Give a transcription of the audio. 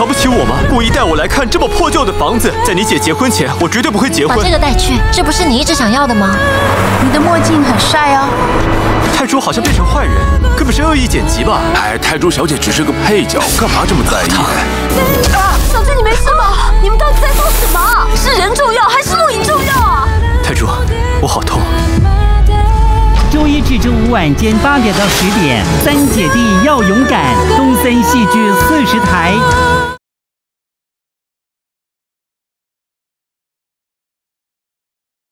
瞧不起我吗？故意带我来看这么破旧的房子，在你姐结婚前，我绝对不会结婚。把这个带去，这不是你一直想要的吗？你的墨镜很帅哦。泰珠好像变成坏人，根本是恶意剪辑吧？哎，泰珠小姐只是个配角，干嘛这么在意？啊，嫂子，你没事吧？你们到底在做什么？是人重要还是录影重要啊？泰珠，我好痛。周一至周五晚间八点到十点，三姐弟要勇敢，东森戏剧四十台。